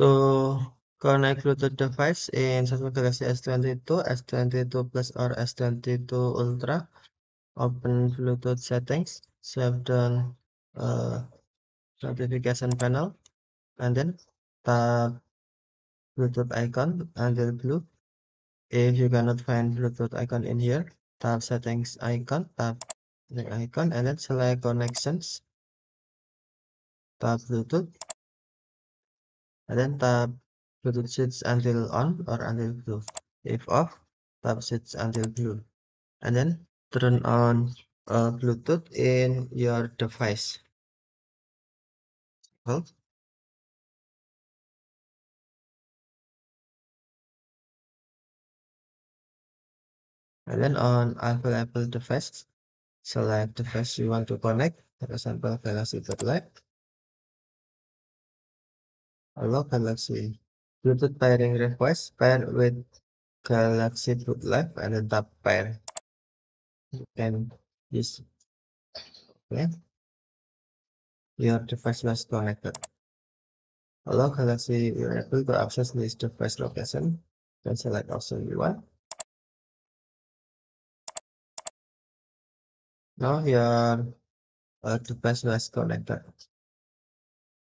To connect Bluetooth device in Samsung Galaxy S22, S22 Plus or S22 Ultra, open Bluetooth settings, save down uh, notification panel, and then tap Bluetooth icon until blue. If you cannot find Bluetooth icon in here, tap settings icon, tap the icon, and then select connections, tap Bluetooth, and then tap Bluetooth switch until on or until blue. If off, tap switch until blue, and then turn on uh, Bluetooth in your device. Well, and then on Apple available device, select device you want to connect, for example, Galaxy Tab Live. Hello Galaxy. Bluetooth pairing request pair with Galaxy Buds Live and then tap pair. You can use okay. Your device was connected. Hello Galaxy, you're able to access this device location. Then select option you want. Now your uh, device was connected.